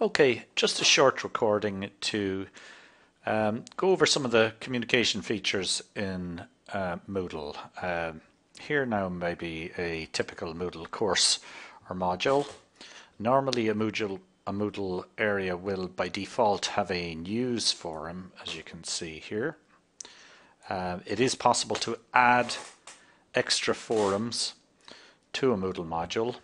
Okay, just a short recording to um, go over some of the communication features in uh, Moodle. Um, here now may be a typical Moodle course or module. Normally a Moodle, a Moodle area will by default have a news forum as you can see here. Uh, it is possible to add extra forums to a Moodle module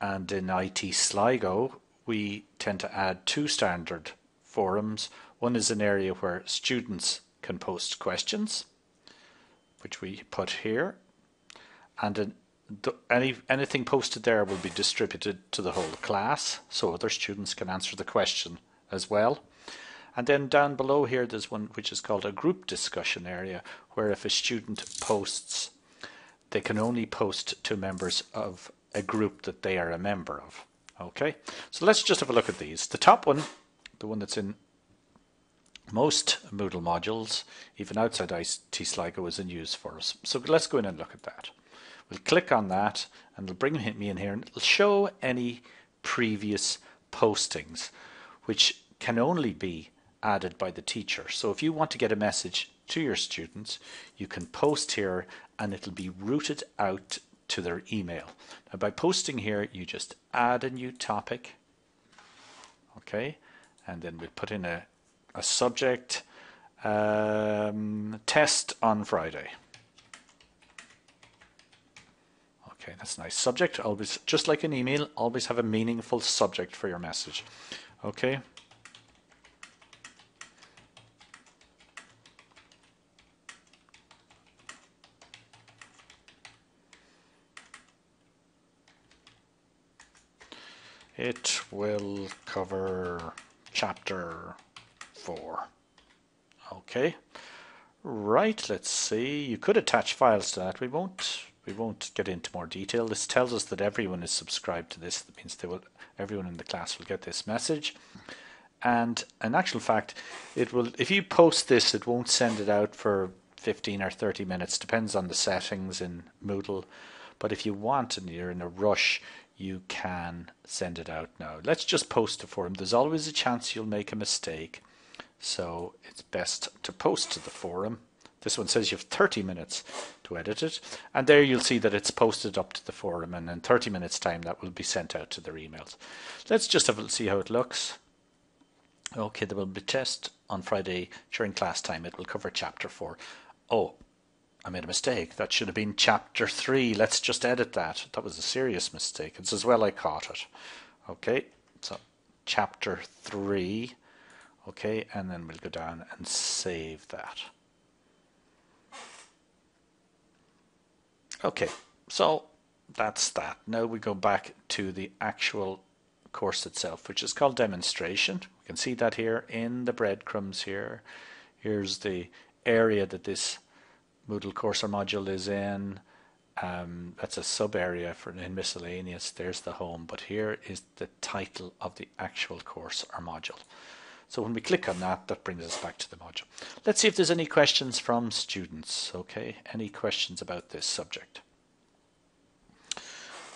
and in IT Sligo we tend to add two standard forums. One is an area where students can post questions, which we put here, and any anything posted there will be distributed to the whole class, so other students can answer the question as well. And then down below here, there's one which is called a group discussion area, where if a student posts, they can only post to members of a group that they are a member of. Okay, so let's just have a look at these. The top one, the one that's in most Moodle modules, even outside IT Sligo, is in use for us. So let's go in and look at that. We'll click on that and it'll bring me in here and it'll show any previous postings, which can only be added by the teacher. So if you want to get a message to your students, you can post here and it'll be routed out to their email. Now by posting here, you just add a new topic, okay, and then we put in a, a subject, um, test on Friday. Okay, that's a nice. Subject, always, just like an email, always have a meaningful subject for your message. Okay. It will cover chapter 4. Okay. Right, let's see. You could attach files to that. We won't we won't get into more detail. This tells us that everyone is subscribed to this. That means they will everyone in the class will get this message. And in actual fact, it will if you post this, it won't send it out for 15 or 30 minutes, depends on the settings in Moodle. But if you want and you're in a rush, you can send it out now. Let's just post the forum. There's always a chance you'll make a mistake. So it's best to post to the forum. This one says you have 30 minutes to edit it. And there you'll see that it's posted up to the forum and in 30 minutes time that will be sent out to their emails. Let's just have a see how it looks. Okay, there will be test on Friday during class time. It will cover chapter 4. Oh, I made a mistake. That should have been chapter 3. Let's just edit that. That was a serious mistake. It's as well I caught it. Okay, so chapter 3. Okay, and then we'll go down and save that. Okay, so that's that. Now we go back to the actual course itself, which is called demonstration. We can see that here in the breadcrumbs here. Here's the area that this Moodle course or module is in. Um, that's a sub area for in miscellaneous. There's the home, but here is the title of the actual course or module. So when we click on that, that brings us back to the module. Let's see if there's any questions from students. Okay, any questions about this subject?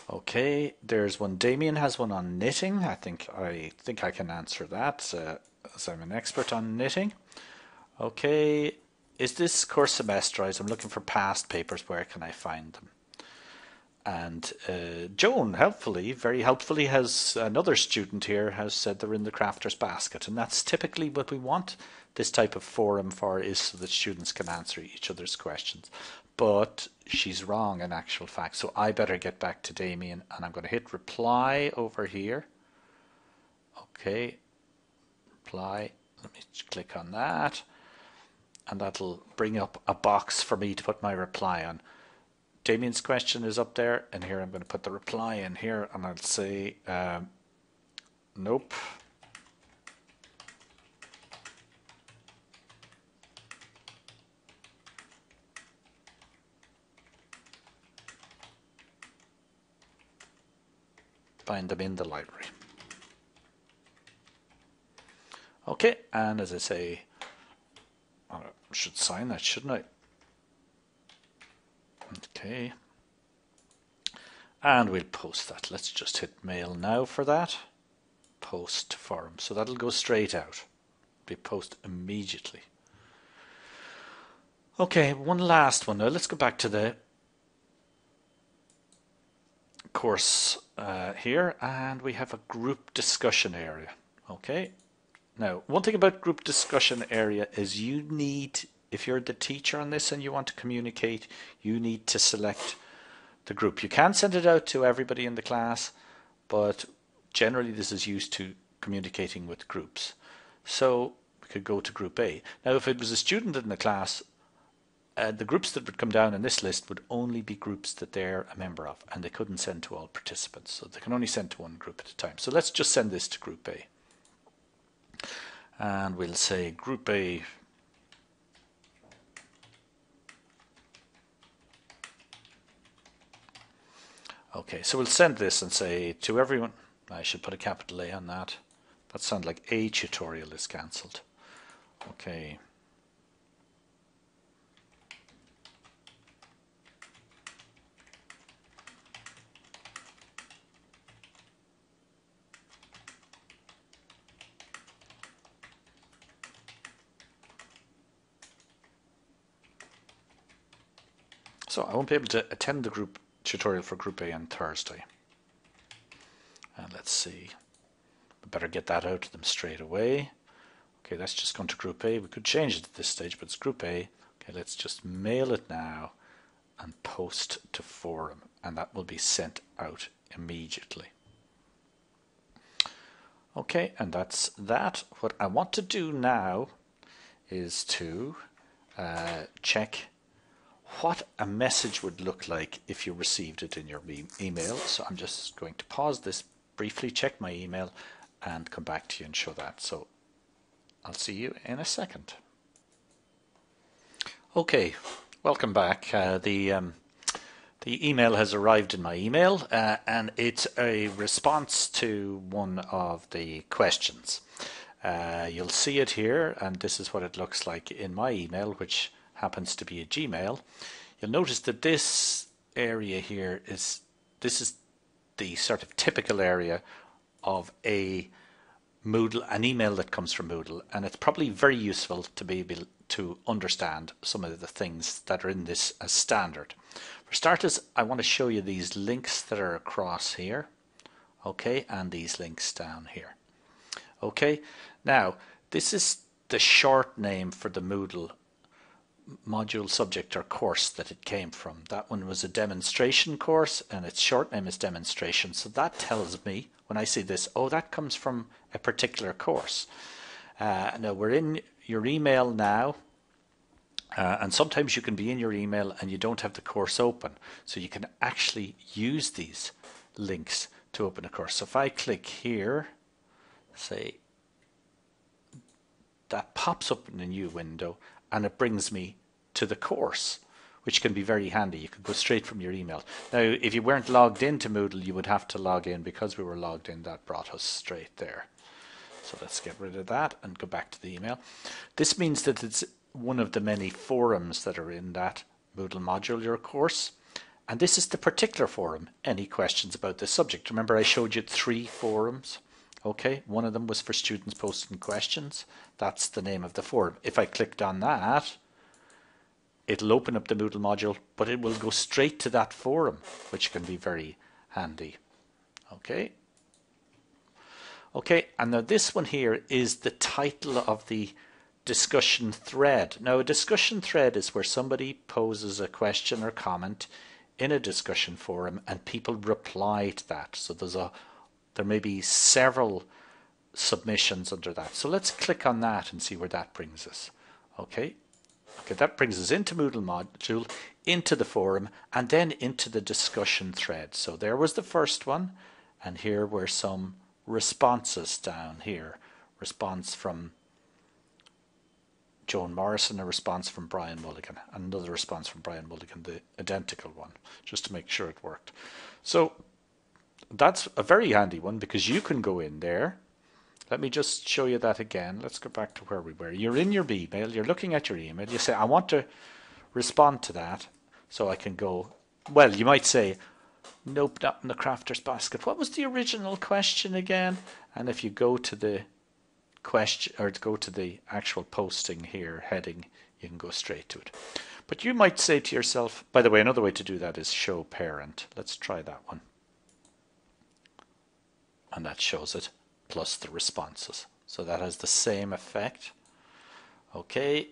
Okay, there's one. Damien has one on knitting. I think I think I can answer that, uh, as I'm an expert on knitting. Okay, is this course semesterized? I'm looking for past papers. Where can I find them? And uh, Joan, helpfully, very helpfully, has another student here has said they're in the crafter's basket, and that's typically what we want this type of forum for, is so that students can answer each other's questions. But she's wrong in actual fact, so I better get back to Damien, and I'm going to hit reply over here. Okay, reply. Let me click on that and that'll bring up a box for me to put my reply on. Damien's question is up there, and here I'm going to put the reply in here, and I'll say, um, nope. Find them in the library. Okay, and as I say, I should sign that, shouldn't I? Okay. And we'll post that. Let's just hit mail now for that. post forum. So that'll go straight out. Be post immediately. Okay, one last one now. Let's go back to the course uh, here and we have a group discussion area. Okay, now one thing about group discussion area is you need, if you're the teacher on this and you want to communicate, you need to select the group. You can send it out to everybody in the class, but generally this is used to communicating with groups. So we could go to group A. Now if it was a student in the class, uh, the groups that would come down in this list would only be groups that they're a member of and they couldn't send to all participants. So they can only send to one group at a time. So let's just send this to group A. And we'll say group A Okay, so we'll send this and say to everyone, I should put a capital A on that. That sounds like a tutorial is cancelled. Okay. So I won't be able to attend the group tutorial for Group A on Thursday. And let's see. We better get that out to them straight away. Okay, that's just gone to Group A. We could change it at this stage, but it's Group A. Okay, let's just mail it now and post to forum, and that will be sent out immediately. Okay, and that's that. What I want to do now is to uh, check what a message would look like if you received it in your e email. So I'm just going to pause this briefly, check my email, and come back to you and show that. So I'll see you in a second. Okay, welcome back. Uh, the um, the email has arrived in my email, uh, and it's a response to one of the questions. Uh, you'll see it here, and this is what it looks like in my email, which happens to be a Gmail, you'll notice that this area here is this is the sort of typical area of a Moodle, an email that comes from Moodle, and it's probably very useful to be able to understand some of the things that are in this as standard. For starters, I want to show you these links that are across here, okay, and these links down here. Okay, now this is the short name for the Moodle module subject or course that it came from. That one was a demonstration course and its short name is demonstration. So that tells me when I see this, oh, that comes from a particular course. Uh, now we're in your email now. Uh, and sometimes you can be in your email and you don't have the course open. So you can actually use these links to open a course. So if I click here, say, that pops up in a new window and it brings me to the course, which can be very handy. You can go straight from your email. Now, if you weren't logged into Moodle, you would have to log in. Because we were logged in, that brought us straight there. So let's get rid of that and go back to the email. This means that it's one of the many forums that are in that Moodle module, your course. And this is the particular forum. Any questions about this subject? Remember I showed you three forums? Okay, one of them was for students posting questions. That's the name of the forum. If I clicked on that, it'll open up the Moodle module, but it will go straight to that forum, which can be very handy. Okay. Okay, and now this one here is the title of the discussion thread. Now, a discussion thread is where somebody poses a question or comment in a discussion forum and people reply to that. So there's a there may be several submissions under that. So let's click on that and see where that brings us. Okay, okay, that brings us into Moodle module, into the forum, and then into the discussion thread. So there was the first one, and here were some responses down here. Response from Joan Morrison, a response from Brian Mulligan, another response from Brian Mulligan, the identical one, just to make sure it worked. So that's a very handy one because you can go in there. Let me just show you that again. Let's go back to where we were. You're in your email, you're looking at your email, you say, I want to respond to that so I can go. Well, you might say, Nope, not in the crafter's basket. What was the original question again? And if you go to the question or go to the actual posting here heading, you can go straight to it. But you might say to yourself, by the way, another way to do that is show parent. Let's try that one. And that shows it plus the responses. So that has the same effect. Okay.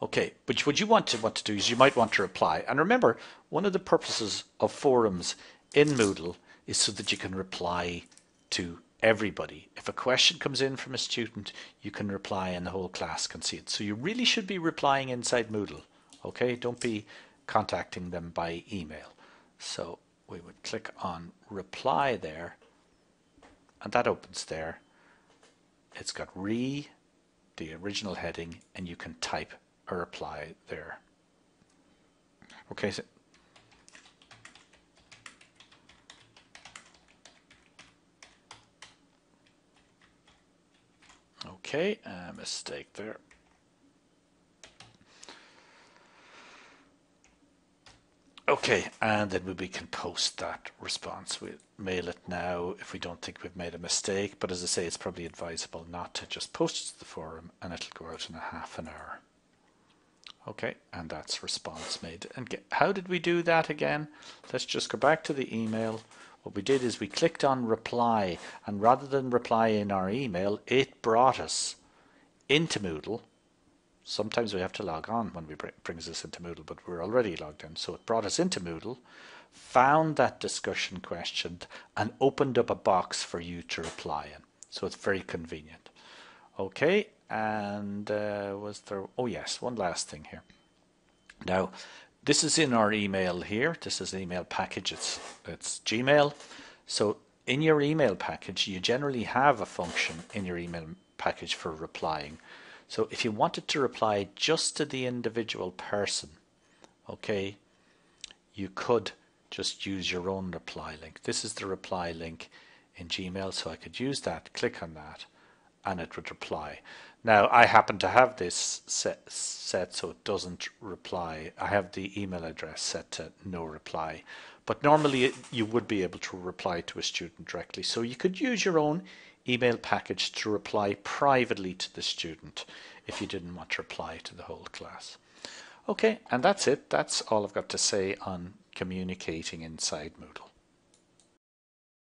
Okay, but what you want to want to do is you might want to reply. And remember, one of the purposes of forums in Moodle is so that you can reply to everybody. If a question comes in from a student, you can reply and the whole class can see it. So you really should be replying inside Moodle. Okay, don't be contacting them by email. So we would click on reply there and that opens there. It's got re, the original heading, and you can type a reply there. Okay, so Okay, a mistake there. Okay, and then we can post that response. We'll mail it now if we don't think we've made a mistake. But as I say, it's probably advisable not to just post it to the forum and it'll go out in a half an hour. Okay, and that's response made. And get, how did we do that again? Let's just go back to the email. What we did is we clicked on reply, and rather than reply in our email, it brought us into Moodle sometimes we have to log on when we bring, brings us into Moodle, but we're already logged in. So it brought us into Moodle, found that discussion question, and opened up a box for you to reply in. So it's very convenient. Okay, and uh, was there? Oh yes, one last thing here. Now, this is in our email here. This is an email package. It's it's Gmail. So in your email package, you generally have a function in your email package for replying. So if you wanted to reply just to the individual person, okay, you could just use your own reply link. This is the reply link in Gmail, so I could use that, click on that, and it would reply. Now, I happen to have this set, set so it doesn't reply. I have the email address set to no reply. But normally you would be able to reply to a student directly. So you could use your own email package to reply privately to the student if you didn't want to reply to the whole class. Okay, and that's it. That's all I've got to say on communicating inside Moodle.